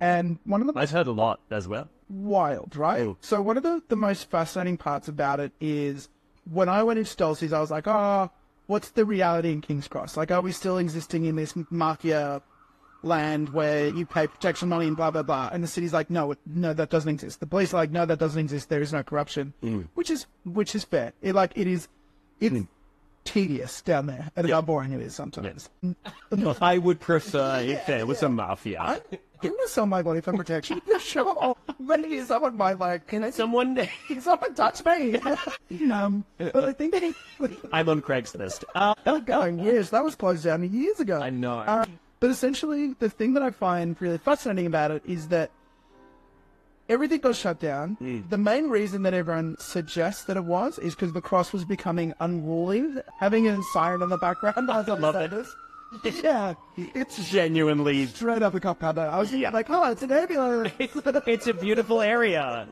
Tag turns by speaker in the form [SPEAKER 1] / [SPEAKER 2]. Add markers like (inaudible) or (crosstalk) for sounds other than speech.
[SPEAKER 1] And one of the
[SPEAKER 2] I've heard a lot as well.
[SPEAKER 1] wild, right?
[SPEAKER 2] Oh.
[SPEAKER 1] So one of the, the most fascinating parts about it is when I went into Dulcie's, I was like, oh, what's the reality in King's Cross? Like, are we still existing in this mafia land where you pay protection money and blah, blah, blah? And the city's like, no, no, that doesn't exist. The police are like, no, that doesn't exist. There is no corruption, mm. which is, which is fair. It like, it is, it's hmm. Tedious down there and how boring it is sometimes.
[SPEAKER 2] I would prefer (laughs) if there was a mafia.
[SPEAKER 1] I, I'm gonna sell my body for protection. sure. Maybe someone might like, can I
[SPEAKER 2] Someone, (laughs) (laughs)
[SPEAKER 1] someone touch me? um, but I think
[SPEAKER 2] I'm on Craigslist. Uh,
[SPEAKER 1] Oh, going years. That was closed down years ago.
[SPEAKER 2] I know.
[SPEAKER 1] Uh, but essentially, the thing that I find really fascinating about it is that everything got shut down.
[SPEAKER 2] Hmm.
[SPEAKER 1] The main reason that everyone suggests that it was is because the cross was becoming unruly, having a siren in the background. I
[SPEAKER 2] love it.
[SPEAKER 1] Yeah, it's
[SPEAKER 2] genuinely,
[SPEAKER 1] straight up a cop I was like, oh, it's an ambulance. (laughs)
[SPEAKER 2] it's a beautiful area.